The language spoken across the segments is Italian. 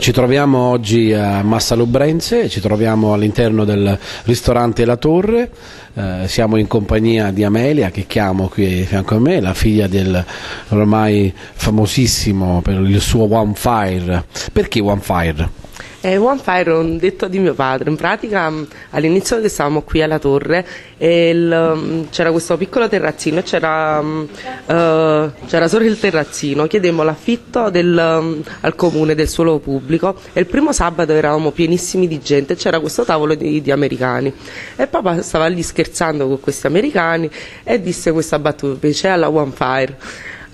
Ci troviamo oggi a Massa Lubrense, ci troviamo all'interno del ristorante La Torre, eh, siamo in compagnia di Amelia che chiamo qui di fianco a me, la figlia del ormai famosissimo per il suo One Fire. Perché One Fire? Eh, One Fire è un detto di mio padre. In pratica, mh, all'inizio che stavamo qui alla torre, il, mh, c'era questo piccolo terrazzino c'era, eh, c'era solo il terrazzino. Chiedemmo l'affitto del, mh, al comune del suolo pubblico e il primo sabato eravamo pienissimi di gente c'era questo tavolo di, di americani. E papà stava lì scherzando con questi americani e disse questa battuta: c'è alla One Fire.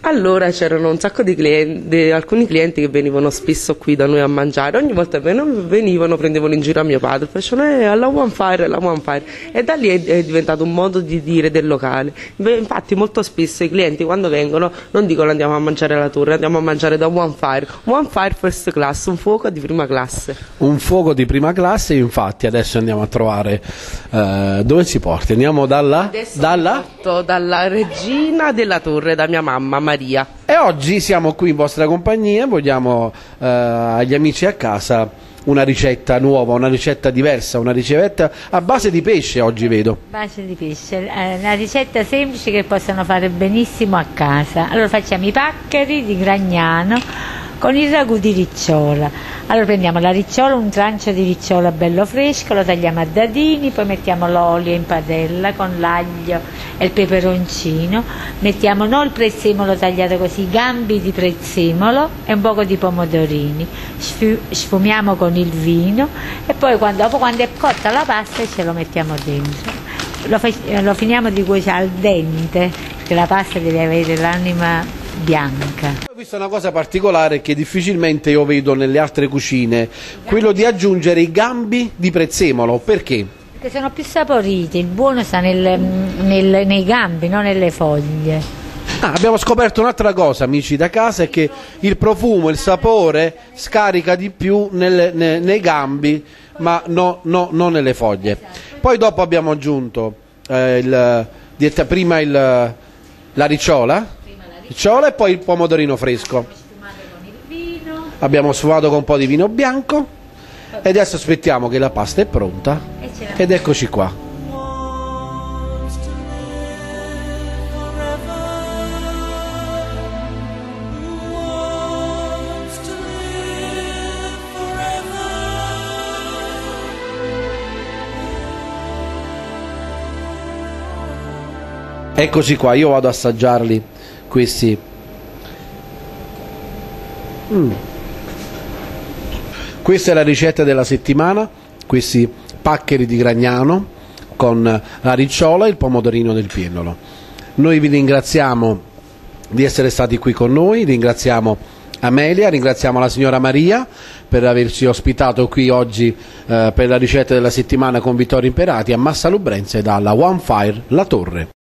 Allora c'erano un sacco di clienti, alcuni clienti che venivano spesso qui da noi a mangiare, ogni volta che venivano prendevano in giro a mio padre, facevano eh, alla one fire, alla one fire e da lì è, è, diventato un modo di dire del locale. Infatti molto spesso i clienti quando vengono non dicono andiamo a mangiare alla torre, andiamo a mangiare da one fire, one fire first class, un fuoco di prima classe. Un fuoco di prima classe, infatti adesso andiamo a trovare eh, dove si porta, andiamo dalla... dalla? dalla regina della torre, da mia mamma Maria. E oggi siamo qui in vostra compagnia e vogliamo eh, agli amici a casa una ricetta nuova, una ricetta diversa, una ricetta a base di pesce oggi vedo. Base di pesce, eh, una ricetta semplice che possono fare benissimo a casa. Allora facciamo i paccheri di Gragnano con il ragù di ricciola. Allora prendiamo la ricciola, un trancio di ricciola bello fresco, lo tagliamo a dadini, poi mettiamo l'olio in padella con l'aglio e il peperoncino, mettiamo non il prezzemolo tagliato così, i gambi di prezzemolo e un poco di pomodorini, sfumiamo con il vino e poi quando, dopo quando è cotta la pasta ce lo mettiamo dentro. Lo, lo finiamo di cuocere al dente, perché la pasta deve avere l'anima bianca. Ho visto una cosa particolare che difficilmente io vedo nelle altre cucine, quello di aggiungere i gambi di prezzemolo, perché? Perché sono più saporiti, il buono sta nel, nel, nei gambi, non nelle foglie. Ah, abbiamo scoperto un'altra cosa, amici da casa, è che il profumo, il sapore scarica di più nelle, nei, nei gambi, ma non no, no nelle foglie. Poi dopo abbiamo aggiunto eh, il, prima il, la ricciola, Ciola e poi il pomodorino fresco. Abbiamo sfumato con un po' di vino bianco e adesso aspettiamo che la pasta è pronta ed eccoci qua. Eccoci qua, io vado a assaggiarli questi mm. questa è la ricetta della settimana questi paccheri di Gragnano con la ricciola e il pomodorino del piennolo noi vi ringraziamo di essere stati qui con noi ringraziamo Amelia, ringraziamo la signora Maria per averci ospitato qui oggi eh, per la ricetta della settimana con Vittorio Imperati a Massa Lubrense dalla One Fire La Torre.